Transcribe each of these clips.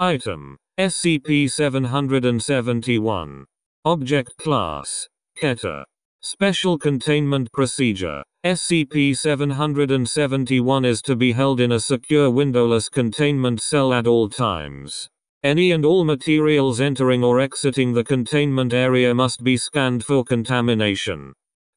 Item. SCP-771 Object Class. Keter. Special Containment Procedure. SCP-771 is to be held in a secure windowless containment cell at all times. Any and all materials entering or exiting the containment area must be scanned for contamination.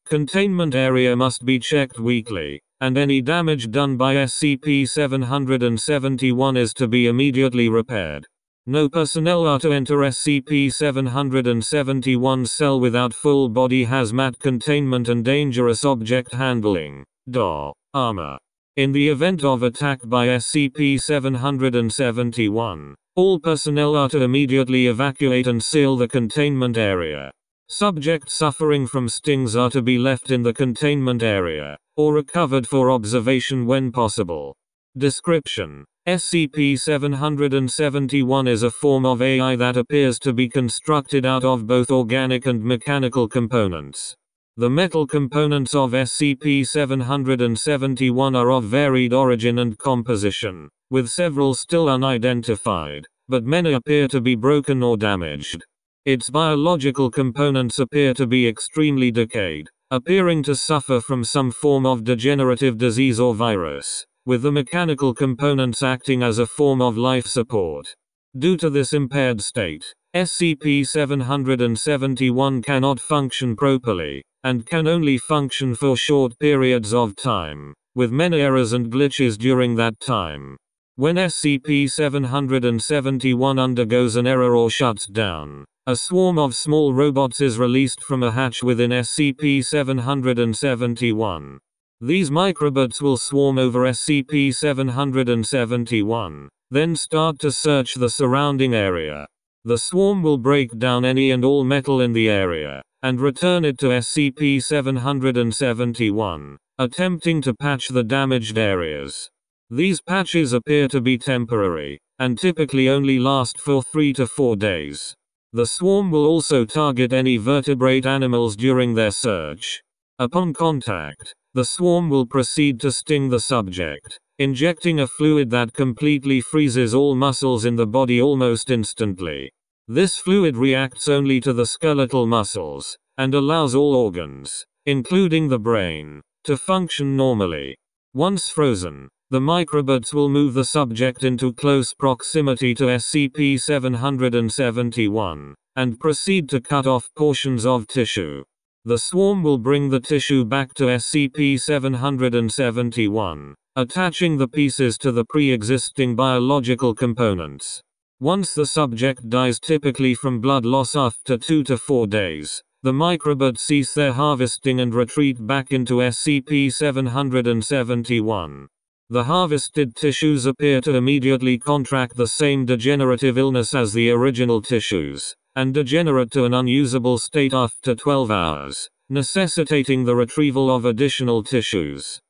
Containment area must be checked weekly, and any damage done by SCP-771 is to be immediately repaired. No personnel are to enter SCP-771 cell without full body hazmat containment and dangerous object handling DOR, armor. In the event of attack by SCP-771, all personnel are to immediately evacuate and seal the containment area. Subjects suffering from stings are to be left in the containment area, or recovered for observation when possible. Description SCP-771 is a form of AI that appears to be constructed out of both organic and mechanical components. The metal components of SCP-771 are of varied origin and composition, with several still unidentified, but many appear to be broken or damaged. Its biological components appear to be extremely decayed, appearing to suffer from some form of degenerative disease or virus, with the mechanical components acting as a form of life support. Due to this impaired state, SCP-771 cannot function properly, and can only function for short periods of time, with many errors and glitches during that time. When SCP-771 undergoes an error or shuts down, a swarm of small robots is released from a hatch within SCP-771. These microbots will swarm over SCP-771, then start to search the surrounding area. The swarm will break down any and all metal in the area, and return it to SCP-771, attempting to patch the damaged areas. These patches appear to be temporary, and typically only last for 3 to 4 days. The swarm will also target any vertebrate animals during their search. Upon contact, the swarm will proceed to sting the subject, injecting a fluid that completely freezes all muscles in the body almost instantly. This fluid reacts only to the skeletal muscles, and allows all organs, including the brain, to function normally. Once frozen, the microbots will move the subject into close proximity to SCP-771, and proceed to cut off portions of tissue. The swarm will bring the tissue back to SCP-771, attaching the pieces to the pre-existing biological components. Once the subject dies typically from blood loss after 2 to 4 days, the microbots cease their harvesting and retreat back into SCP-771. The harvested tissues appear to immediately contract the same degenerative illness as the original tissues, and degenerate to an unusable state after 12 hours, necessitating the retrieval of additional tissues.